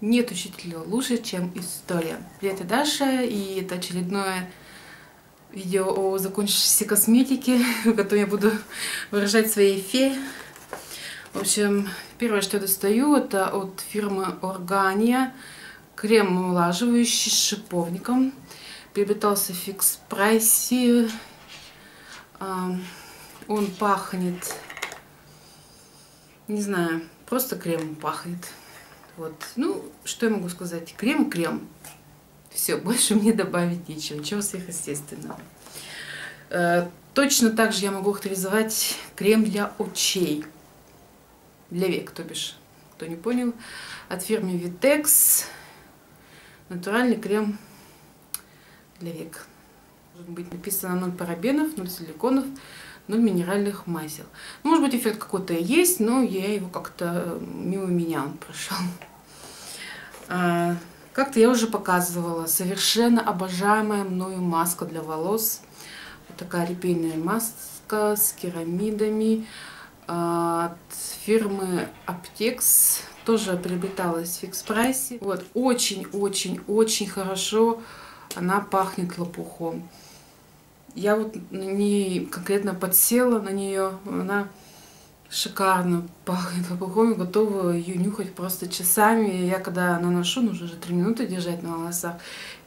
Нет учителя лучше, чем история. Привет, я Даша, и это очередное видео о закончившейся косметике, в котором я буду выражать свои фе. В общем, первое, что я достаю, это от фирмы Органия крем омолаживающий с шиповником. Приобретался в фикс прайсе. Он пахнет, не знаю, просто кремом пахнет. Вот. Ну, что я могу сказать? Крем-крем. Все, больше мне добавить нечего, ничего сверхъестественного. Э, точно так же я могу характеризовать крем для очей. Для век, то бишь, кто не понял. От фирмы Vitex. Натуральный крем для век. Может быть написано 0 парабенов, 0 силиконов, 0 минеральных масел. Может быть эффект какой-то есть, но я его как-то мимо меня он прошел. А, как-то я уже показывала совершенно обожаемая мною маска для волос. Вот такая репейная маска с керамидами а, от фирмы Aptex. Тоже приобреталась в фикс прайсе. Вот, очень-очень-очень хорошо она пахнет лопухом. Я вот на ней конкретно подсела на нее. Она шикарно пахнет лопухом, готова ее нюхать просто часами. Я когда наношу, нужно же три минуты держать на волосах.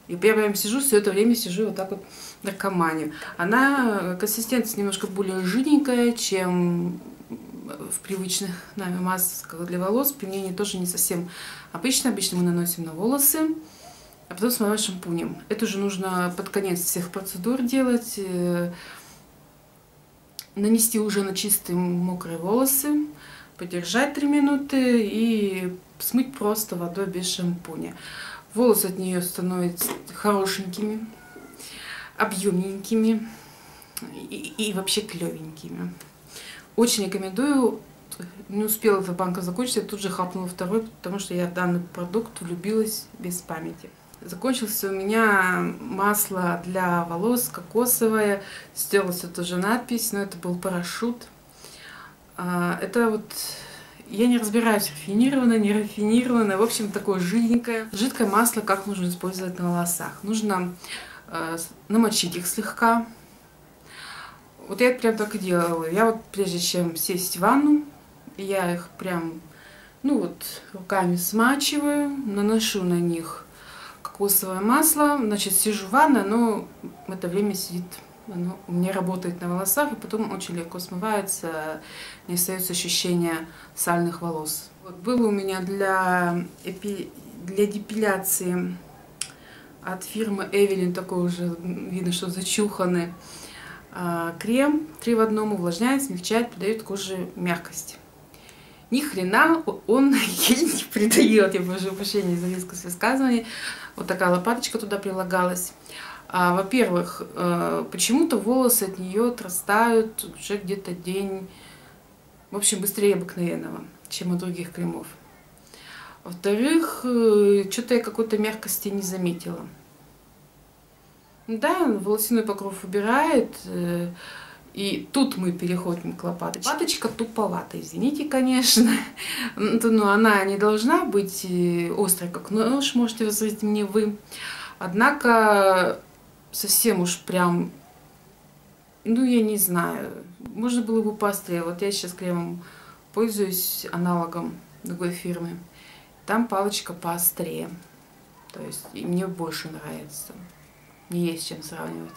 И я прям сижу, все это время сижу вот так вот наркоманию. Она, консистенция немножко более жиденькая, чем в привычных нами масках для волос. Применение тоже не совсем обычно. Обычно мы наносим на волосы, а потом смываем шампунем. Это уже нужно под конец всех процедур делать э, нанести уже на чистые мокрые волосы, подержать 3 минуты и смыть просто водой без шампуня. Волосы от нее становятся хорошенькими, объемненькими и, и вообще клевенькими. Очень рекомендую. Не успела эта банка закончиться, я тут же хапнула второй, потому что я данный продукт влюбилась без памяти. Закончился у меня масло для волос кокосовое. Сделалась тоже надпись, но это был парашют. А, это вот, я не разбираюсь, рафинированное, не рафинированное. В общем, такое жиденькое. Жидкое масло, как нужно использовать на волосах. Нужно э, намочить их слегка. Вот я это прям так и делала. Я вот прежде чем сесть в ванну, я их прям, ну вот, руками смачиваю, наношу на них кокосовое масло. Значит, сижу в ванной, но в это время сидит, оно у работает на волосах, и потом очень легко смывается, не остается ощущения сальных волос. Вот было у меня для, эпи... для депиляции от фирмы Эвелин такой уже, видно, что зачуханный а, крем. Три в одном увлажняет, смягчает, придает коже мягкость ни хрена он ей не придает. Я прошу прощения за резкость высказывания. Вот такая лопаточка туда прилагалась. А, Во-первых, э, почему-то волосы от нее отрастают уже где-то день, в общем, быстрее обыкновенного, чем у других кремов. Во-вторых, э, что-то я какой-то мягкости не заметила. Да, волосяной покров убирает, э, и тут мы переходим к лопаточке. Лопаточка туповата, извините, конечно. Но она не должна быть э, острой, как нож, можете возразить мне вы. Однако совсем уж прям, ну я не знаю, можно было бы поострее. Вот я сейчас кремом пользуюсь аналогом другой фирмы. Там палочка поострее. То есть и мне больше нравится. Не есть чем сравнивать.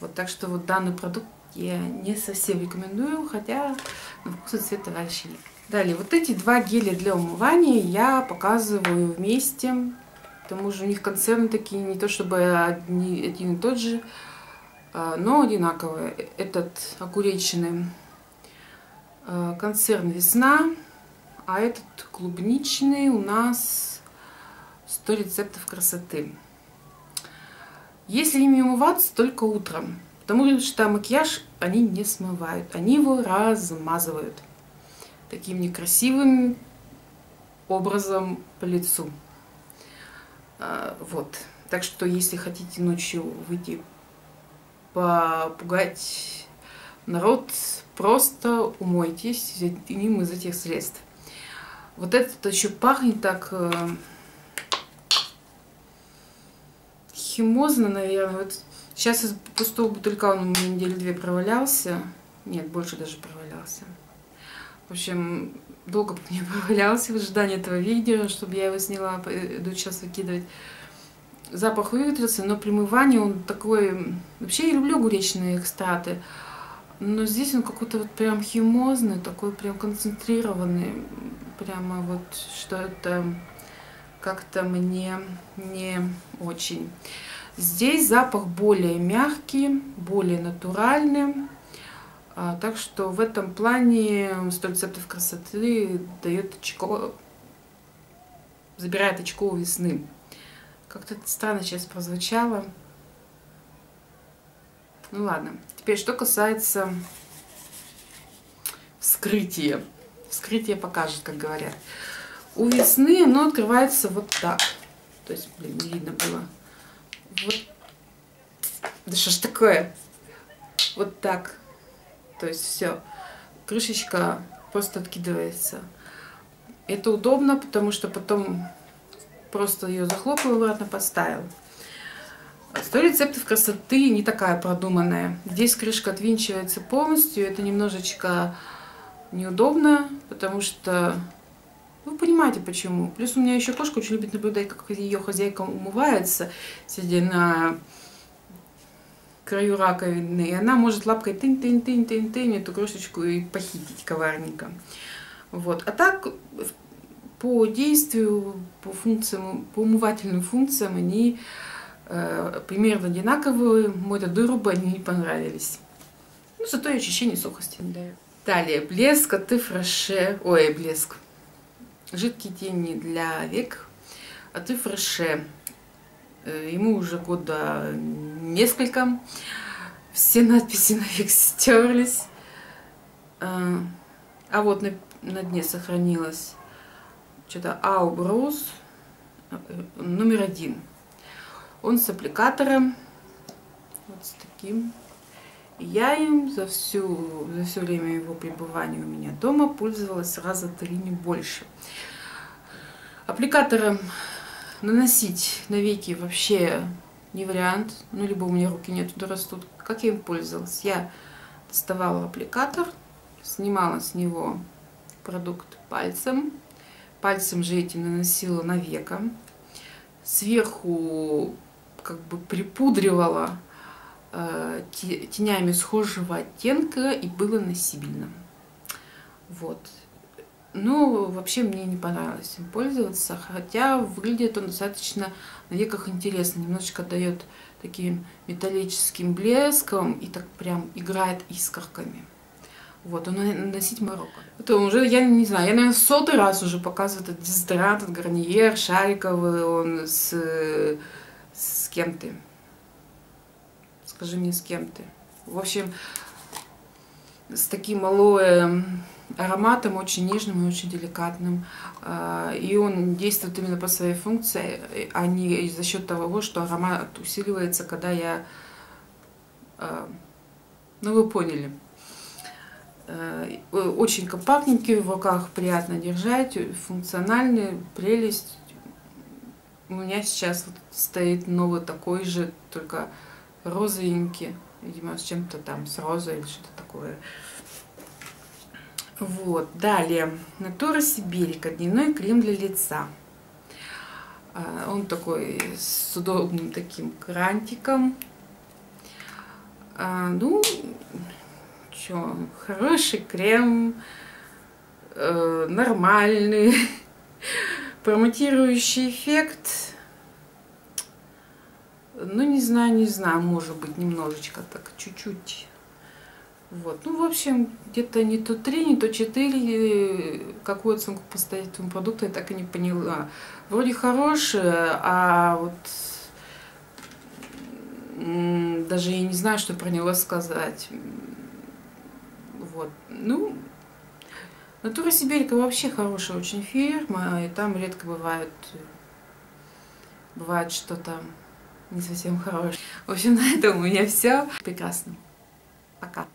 Вот так что вот данный продукт я не совсем рекомендую, хотя на вкус и цвет товарищи нет. Далее, вот эти два геля для умывания я показываю вместе. К тому же у них концерны такие, не то чтобы одни, один и тот же, а, но одинаковые. Этот огуречный а, концерн «Весна», а этот клубничный у нас 100 рецептов красоты. Если ими умываться, только утром. Потому что макияж они не смывают, они его размазывают таким некрасивым образом по лицу. А, вот. Так что, если хотите ночью выйти попугать народ, просто умойтесь одним из этих средств. Вот этот еще пахнет так э, химозно, наверное. Вот сейчас из пустого бутылька он у меня недели две провалялся. Нет, больше даже провалялся. В общем, долго мне провалялся в ожидании этого видео, чтобы я его сняла, иду сейчас выкидывать. Запах выветрился, но при мывании он такой... Вообще я люблю огуречные экстраты, но здесь он какой-то вот прям химозный, такой прям концентрированный. Прямо вот, что это как-то мне не очень. Здесь запах более мягкий, более натуральный. А, так что в этом плане 100 рецептов красоты дает очко, забирает очко у весны. Как-то странно сейчас прозвучало. Ну ладно. Теперь, что касается вскрытия. Вскрытие покажет, как говорят. У весны оно открывается вот так. То есть, блин, не видно было. Да что ж такое? Вот так. То есть все. Крышечка просто откидывается. Это удобно, потому что потом просто ее захлопал обратно поставил. Сто рецептов красоты не такая продуманная. Здесь крышка отвинчивается полностью. Это немножечко неудобно, потому что вы понимаете почему. Плюс у меня еще кошка очень любит наблюдать, как ее хозяйка умывается, сидя на краю раковины. И она может лапкой тынь-тынь-тынь-тынь-тынь эту крошечку и похитить коварненько. Вот. А так, по действию, по функциям, по умывательным функциям они э, примерно одинаковые. Мой дырубы они не понравились. Ну, зато и ощущение сухости не дают. Далее, блеск от Фреше. Ой, блеск жидкие тени для век от Ифреше. Э, ему уже года несколько. Все надписи на век стерлись. А, а вот на, на дне сохранилось что-то Аубрус э, номер один. Он с аппликатором. Вот с таким. Я им за, всю, за все время его пребывания у меня дома пользовалась раза три, не больше. Аппликатором наносить на веки вообще не вариант. Ну, либо у меня руки нет, туда растут. Как я им пользовалась? Я доставала аппликатор, снимала с него продукт пальцем. Пальцем же этим наносила на века. Сверху как бы припудривала тенями схожего оттенка и было носибельно. Вот. Ну, вообще мне не понравилось им пользоваться, хотя выглядит он достаточно на веках интересно. Немножечко дает таким металлическим блеском и так прям играет искорками. Вот, он наносить Марокко. Потом уже, я не знаю, я, наверное, сотый раз уже показываю этот дезодорант от Гарниер, шариковый, он с, с кем-то Скажи мне, с кем ты. В общем, с таким алоэ ароматом, очень нежным и очень деликатным. А, и он действует именно по своей функции, а не за счет того, что аромат усиливается, когда я... А, ну, вы поняли. А, очень компактненький в руках, приятно держать, функциональный, прелесть. У меня сейчас вот стоит новый такой же, только розовенький, видимо, с чем-то там, с розой или что-то такое. Вот, далее, Натура Сибирика, дневной крем для лица. А, он такой с удобным таким крантиком. А, ну, что, хороший крем, э, нормальный, промотирующий эффект ну, не знаю, не знаю, может быть, немножечко так, чуть-чуть. Вот. Ну, в общем, где-то не то 3, не то 4. Какую оценку поставить этому продукту, я так и не поняла. Вроде хорошая, а вот даже я не знаю, что про него сказать. Вот. Ну, Натура Сибирика вообще хорошая очень фирма, и там редко бывает, бывает что-то не совсем хороший. В общем, на этом у меня все. Прекрасно. Пока.